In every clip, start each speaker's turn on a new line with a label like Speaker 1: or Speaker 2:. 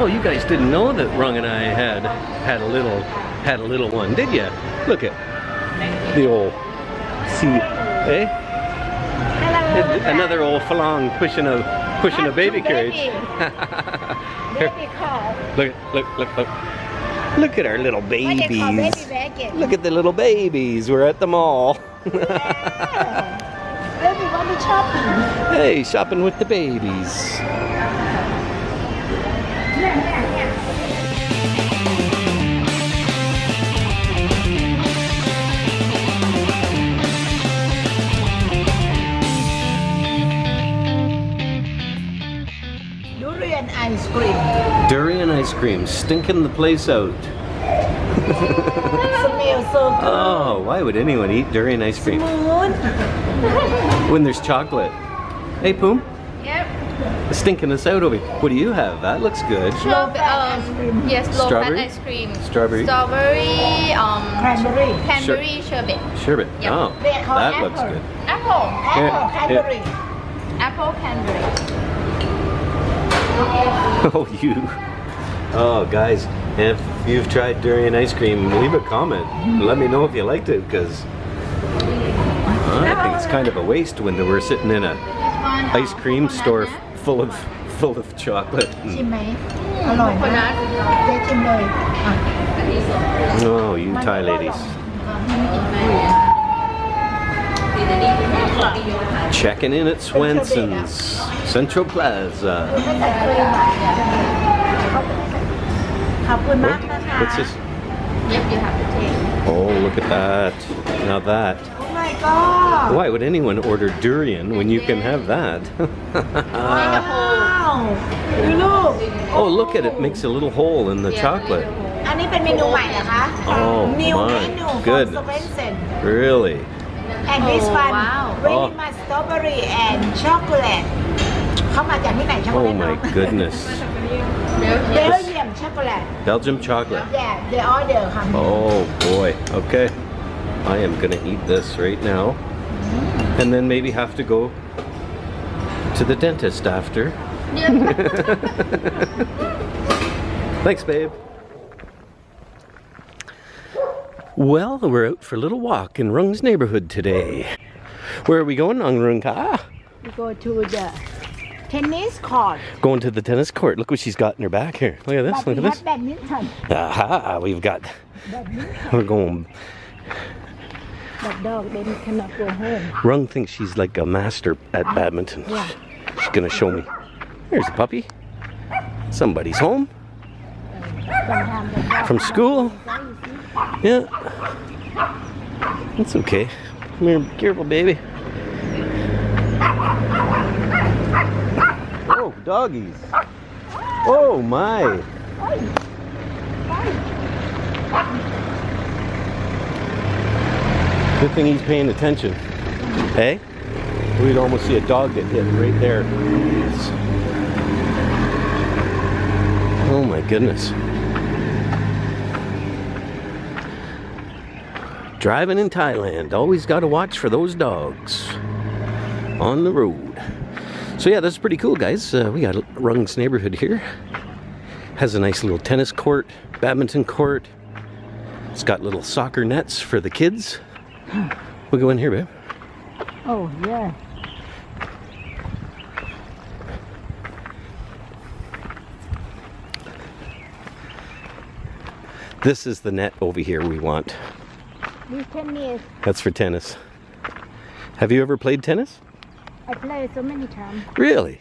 Speaker 1: Oh, you guys didn't know that Rung and I had had a little had a little one, did you? Look at the old see, eh? Another old farang pushing a pushing a baby carriage.
Speaker 2: Baby call.
Speaker 1: look, look, look, look. Look at our little
Speaker 2: call baby
Speaker 1: babies. Look at the little babies. We're at the mall.
Speaker 2: Baby want to shopping.
Speaker 1: hey, shopping with the babies.
Speaker 2: Durian ice cream.
Speaker 1: Durian ice cream, stinking the place out.
Speaker 2: So.
Speaker 1: Oh, why would anyone eat durian ice cream when there's chocolate? Hey, Poom,
Speaker 3: Yep.
Speaker 1: stinking us out over here. What do you have? That looks good.
Speaker 3: Low fat, um, yes, low
Speaker 1: Strawberry?
Speaker 3: fat ice cream.
Speaker 1: Strawberry?
Speaker 3: Strawberry, um,
Speaker 2: Cranberry.
Speaker 3: cranberry sherbet.
Speaker 1: Sherbet.
Speaker 3: Yep.
Speaker 1: Oh, that
Speaker 2: apple.
Speaker 1: looks good.
Speaker 3: Apple.
Speaker 2: Apple
Speaker 1: Yeah,
Speaker 2: cranberry.
Speaker 3: Apple cranberry.
Speaker 1: Oh, you. Oh, guys, if you've tried durian ice cream, leave a comment. Let me know if you liked it, because I think it's kind of a waste when we're sitting in a ice cream store full of full of chocolate.
Speaker 2: Mm.
Speaker 1: Oh, you Thai ladies. Checking in at Swensen's Central Plaza. What's this?
Speaker 3: Yep, you have to take.
Speaker 1: Oh, look at that. Now that
Speaker 2: Oh my god
Speaker 1: Why would anyone order durian when you can have that?
Speaker 3: Make a hole.
Speaker 2: ว้าวดูลูก
Speaker 1: oh, look at it. Makes a little hole in the
Speaker 3: Yeah,
Speaker 1: chocolate.
Speaker 3: make a hole.
Speaker 2: อันนี้เป็นเมนูใหม่เหรอคะ
Speaker 1: Oh,
Speaker 2: New
Speaker 1: my
Speaker 2: menu from
Speaker 1: goodness.
Speaker 2: Swenson
Speaker 1: Really?
Speaker 2: and this
Speaker 3: Oh,
Speaker 2: one
Speaker 3: wow.
Speaker 2: very
Speaker 1: Oh.
Speaker 2: much strawberry and chocolate เข้ามาจากที่ไหนช็อกโก
Speaker 1: Oh
Speaker 2: แลต
Speaker 1: my goodness.
Speaker 2: เบลเยียมช็อกโกแลต
Speaker 1: Belgium chocolate.
Speaker 2: yeah the order ค่ะ
Speaker 1: Oh boy. Okay. I am gonna eat this right now. And then maybe have to go to the dentist after. Thanks, babe. Well, we're out for a little walk in Rung's neighborhood today. Where are we going, Ang Rung Ka?
Speaker 2: we go to the tennis court
Speaker 1: Going to the tennis court. Look what she's got in her back here. Look at this.
Speaker 2: but
Speaker 1: Look
Speaker 2: we
Speaker 1: at this.
Speaker 2: have badminton
Speaker 1: Aha! We've got. We're going.
Speaker 2: But dog cannot go home
Speaker 1: Rung thinks she's like a master at badminton.
Speaker 2: Yeah.
Speaker 1: She's gonna show me. There's a puppy. Somebody's home
Speaker 2: sometimes the dog
Speaker 1: from school. Yeah. That's okay. Come here, careful, baby. Oh, doggies. Oh, my. Good thing he's paying attention. Hey? We'd almost see a dog get hit right there. Oh my goodness. Driving in Thailand, always got to watch for those dogs on the road. So yeah, that's pretty cool, guys. Uh, we got Rung's neighborhood here. Has a nice little tennis court, badminton court. It's got little soccer nets for the kids. We'll go in here, babe.
Speaker 2: oh yeah
Speaker 1: This is the net over here we want. That's for tennis. Have you ever played tennis?
Speaker 2: I play so many times
Speaker 1: Really?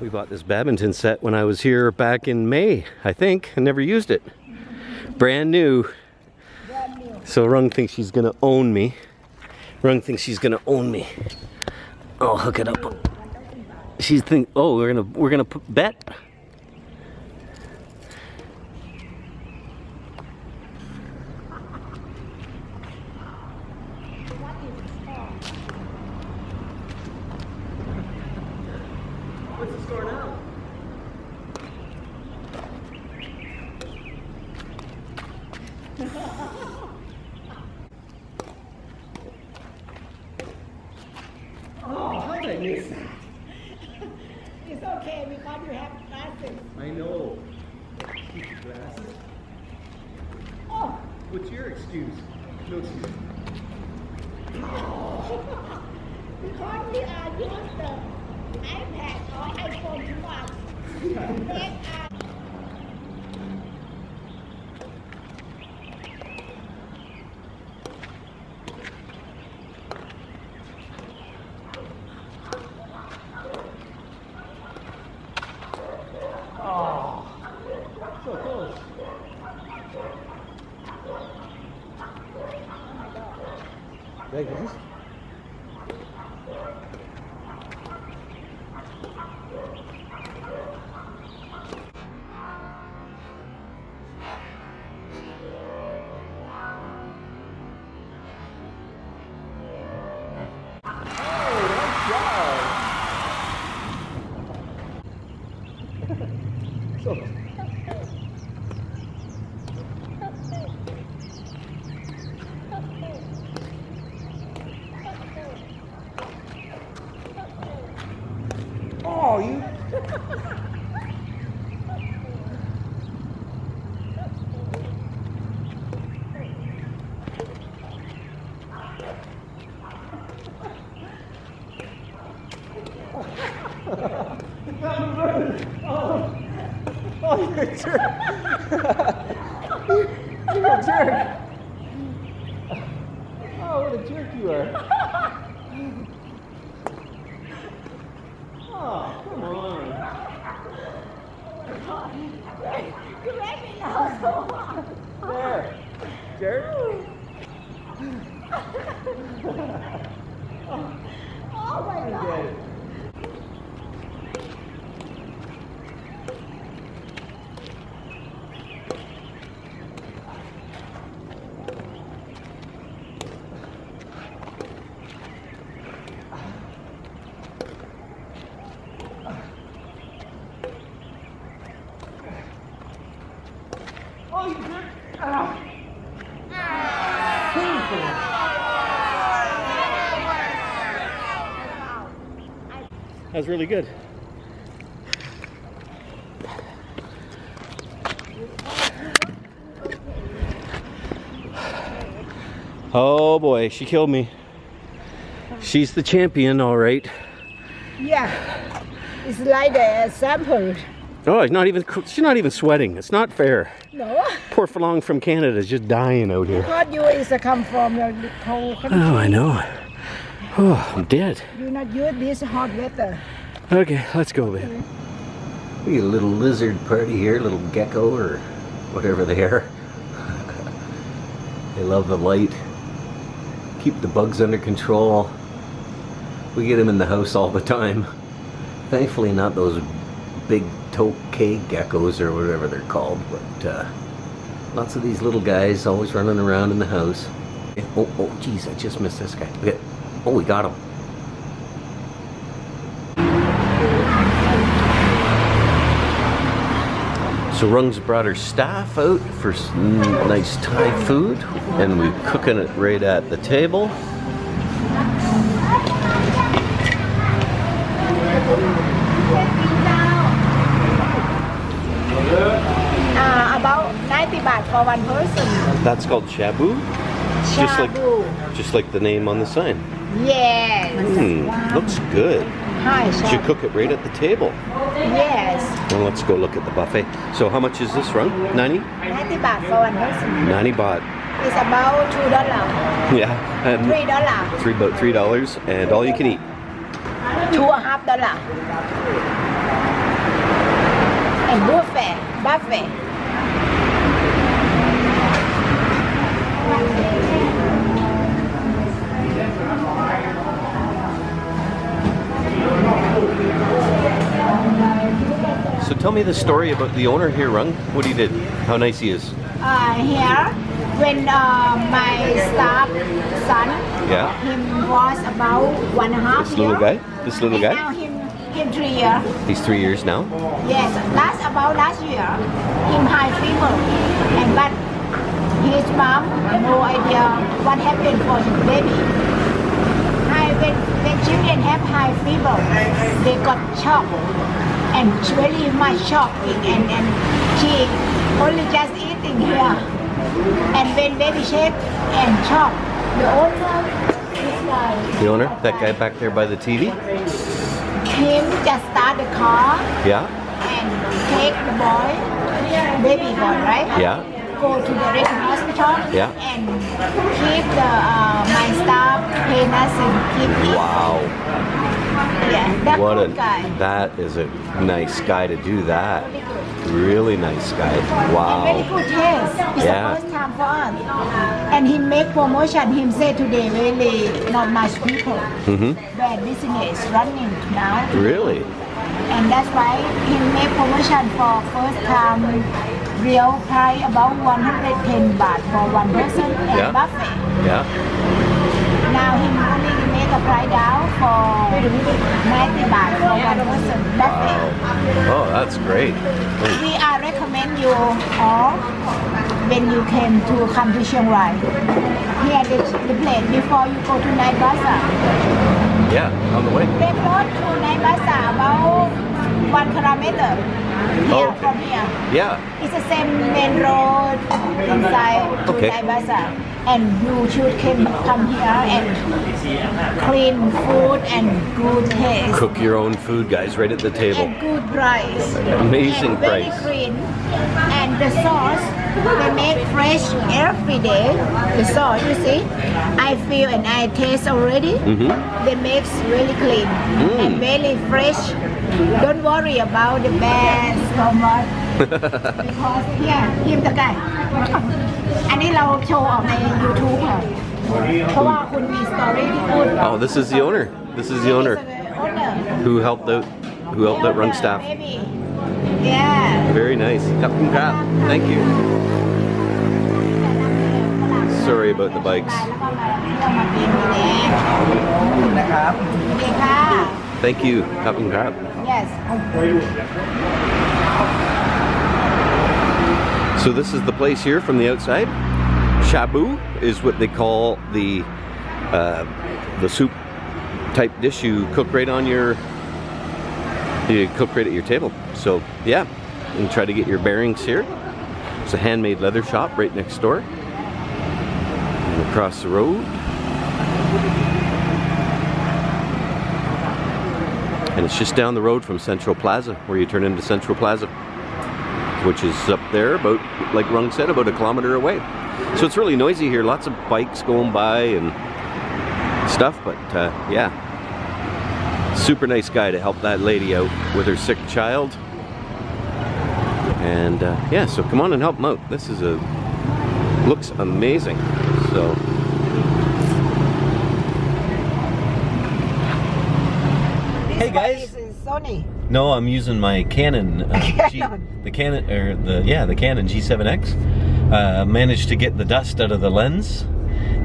Speaker 1: We bought this badminton set when I was here back in May, I think. I never used it. Brand new. So Rung thinks she's gonna own me. Rung thinks she's gonna own me. I'll hook it up. She's think. Oh, we're gonna we're gonna bet. What's
Speaker 2: the score now? iPad or iPhone too much. Make us
Speaker 1: So jerk you are. Oh, come on.
Speaker 2: you make me laugh so hard.
Speaker 1: There. Jerk.
Speaker 2: Oh my God.
Speaker 1: That was really good. Oh boy, she killed me. She's the champion, all right.
Speaker 2: Yeah, it's like a sample.
Speaker 1: Oh, it's not even. She's not even sweating. It's not fair.
Speaker 2: No,
Speaker 1: Poor farang from Canada is just dying out here.
Speaker 2: you is come from the cold country.
Speaker 1: Oh, I know. Oh, I'm dead.
Speaker 2: You not use this hot weather.
Speaker 1: Okay, let's go, babe. We got a little lizard party here, little gecko or whatever they are. they love the light. Keep the bugs under control. We get them in the house all the time. Thankfully, not those big tokay geckos or whatever they're called, but uh, lots of these little guys always running around in the house. Oh, oh, geez, I just missed this guy. Okay. Oh, we got him. So Rung's brought her staff out for some nice Thai food, and we're cooking it right at the table.
Speaker 2: Uh, about 90 baht for one person.
Speaker 1: That's called shabu, just like
Speaker 2: Shabu.
Speaker 1: just like the name on the sign.
Speaker 2: Yes.
Speaker 1: Hmm, looks good.
Speaker 2: Hi,
Speaker 1: Should
Speaker 2: You
Speaker 1: cook it right at the table.
Speaker 2: Yes.
Speaker 1: Well, let's go look at the buffet. So how much is this, Rung? 90?
Speaker 2: 90 baht for one person.
Speaker 1: 90 baht.
Speaker 2: It's about two dollar,
Speaker 1: Yeah, and
Speaker 2: three dollar,
Speaker 1: three about three dollars, and all you can eat.
Speaker 2: two and a half dollar. And buffet, buffet.
Speaker 1: So tell me the story about the owner here, Rung. What he did, how nice he is.
Speaker 2: Uh, here, when uh, my staff son,
Speaker 1: Yeah.
Speaker 2: him was about one and a half
Speaker 1: This little guy? This little guy?
Speaker 2: Now him, him three year.
Speaker 1: He's three years now.
Speaker 2: Yes, last about last year, him high fever, and but his mom no idea what happened for his baby. I when when children have high fever, they got shock and really much shocking and, and she only just eating here. And when baby shake and shock, the owner is like
Speaker 1: The owner, that guy back there by the TV.
Speaker 2: him just start the car
Speaker 1: Yeah,
Speaker 2: and take the boy, baby boy, right?
Speaker 1: yeah.
Speaker 2: Go to the regional hospital
Speaker 1: Yeah.
Speaker 2: and keep the uh, my staff pay nothing, keep it.
Speaker 1: Wow.
Speaker 2: Yeah, that
Speaker 1: What a
Speaker 2: guy.
Speaker 1: that is a nice guy to do that. Really nice guy.
Speaker 2: And very
Speaker 1: Wow.
Speaker 2: good taste. It's
Speaker 1: Yeah.
Speaker 2: the first time for us. And he make promotion. Him say today really not much people.
Speaker 1: Mm-hmm.
Speaker 2: Bad business running now.
Speaker 1: Really?
Speaker 2: And that's why he make promotion for first time real price about 110 baht for one person and
Speaker 1: Yeah.
Speaker 2: buffet.
Speaker 1: Yeah.
Speaker 2: Now he a price down for 90 baht for one person buffet.
Speaker 1: Wow. Oh, that's great. Oh,
Speaker 2: We are recommend you all when you came to come to Chiang Rai. Here the, the place before you go to Night Bazaar.
Speaker 1: yeah, on the way.
Speaker 2: They brought to Night Bazaar about one kilometer here
Speaker 1: Oh, okay.
Speaker 2: from here.
Speaker 1: Yeah.
Speaker 2: It's the same main road inside to Night Bazaar. And you should come, come here and clean food and good taste.
Speaker 1: Cook your own food, guys, right at the table.
Speaker 2: and good price.
Speaker 1: Amazing
Speaker 2: and very
Speaker 1: price.
Speaker 2: clean. And the sauce, they make fresh every day. The sauce, you see, I feel and I taste already.
Speaker 1: Mhm.
Speaker 2: They make really clean
Speaker 1: Mm.
Speaker 2: and very fresh. Don't worry about the bad stomach because here, him the guy. อันนี้เราโชว์ออกใน YouTube ค่ะเพราะว่าคุณมีสตอรี่ที่พูด
Speaker 1: Oh, this is the owner. This is the owner
Speaker 2: owner
Speaker 1: who helped out who helped out run staff.
Speaker 2: Maybe. Yeah.
Speaker 1: Very nice. Captain Crab. Thank you. Sorry about the bikes.
Speaker 2: นะครับโอเคค่ะ
Speaker 1: Thank you, Captain Crab.
Speaker 2: yes
Speaker 1: So this is the place here from the outside. Shabu is what they call the uh, the soup type dish you cook right on your you cook right at your table. So yeah, and try to get your bearings here. It's a handmade leather shop right next door. And across the road. And it's just down the road from Central Plaza, where you turn into Central Plaza which is up there about, like Rung said, about a kilometer away. So it's really noisy here, lots of bikes going by and stuff, but uh, yeah. Super nice guy to help that lady out with her sick child. And uh, yeah, so come on and help him out. This is a, looks amazing. So Hey, guys.
Speaker 2: This is Sony
Speaker 1: No, I'm using my Canon, uh, G, the Canon, or the yeah, the Canon G7X. Uh, managed to get the dust out of the lens,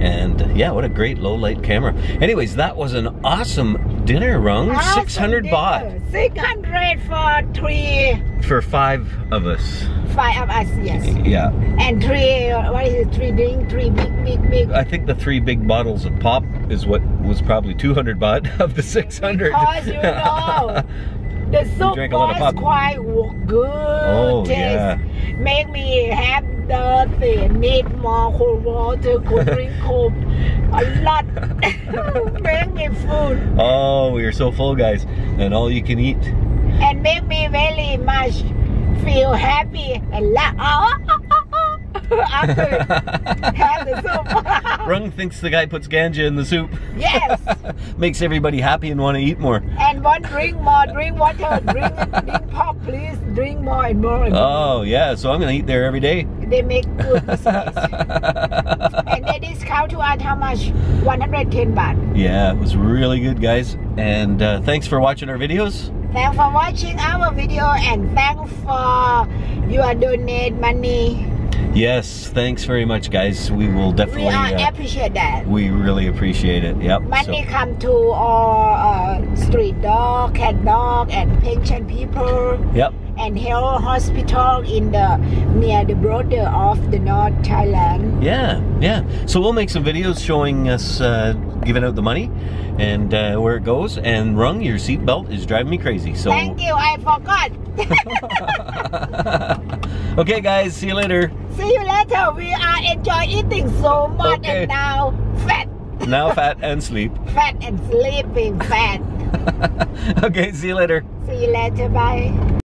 Speaker 1: and yeah, what a great low light camera. Anyways, that was an awesome dinner rung, 600 baht.
Speaker 2: 600 for three.
Speaker 1: For five of us.
Speaker 2: five of us yes.
Speaker 1: Yeah,
Speaker 2: and three what is it three drink three big big big?
Speaker 1: I think the three big bottles of pop is what was probably 200 baht of the 600.
Speaker 2: Because you know, the soup
Speaker 1: drank a lot of
Speaker 2: was quite good
Speaker 1: Oh,
Speaker 2: taste.
Speaker 1: yeah.
Speaker 2: Make me have dirty, need more cold water, cold drink cold, a lot. make me full
Speaker 1: oh, we are so full, guys, and all you can eat.
Speaker 2: and make me very much feel happy a and laugh. After have the soup.
Speaker 1: Rung thinks the guy puts ganja in the soup.
Speaker 2: yes.
Speaker 1: Makes everybody happy and want to eat more.
Speaker 2: And one drink more, drink water, drink drink pop, please. Drink more and more and more.
Speaker 1: Oh, yeah, so I'm going to eat there every day.
Speaker 2: They make good business. and they discount to us how much? 110 baht.
Speaker 1: yeah, it was really good, guys. And uh, thanks for watching our videos.
Speaker 2: Thanks for watching our video and thanks for your donate money.
Speaker 1: Yes, thanks very much, guys. We will definitely.
Speaker 2: are
Speaker 1: Uh,
Speaker 2: appreciate that.
Speaker 1: we really appreciate it. Yep.
Speaker 2: Money
Speaker 1: so-
Speaker 2: come to our uh, street dog, cat dog, and pension people,
Speaker 1: Yep.
Speaker 2: and health hospital in the near the border of the North Thailand.
Speaker 1: Yeah, yeah. So we'll make some videos showing us uh, giving out the money and uh, where it goes. And Rung, your seatbelt is driving me crazy. So
Speaker 2: Thank you, I forgot.
Speaker 1: okay, guys, see you later.
Speaker 2: See you later. We are enjoy eating so much
Speaker 1: Okay.
Speaker 2: and now fat,
Speaker 1: Now fat and sleep.
Speaker 2: fat and sleeping fat.
Speaker 1: okay, see you later.
Speaker 2: See you later. Bye.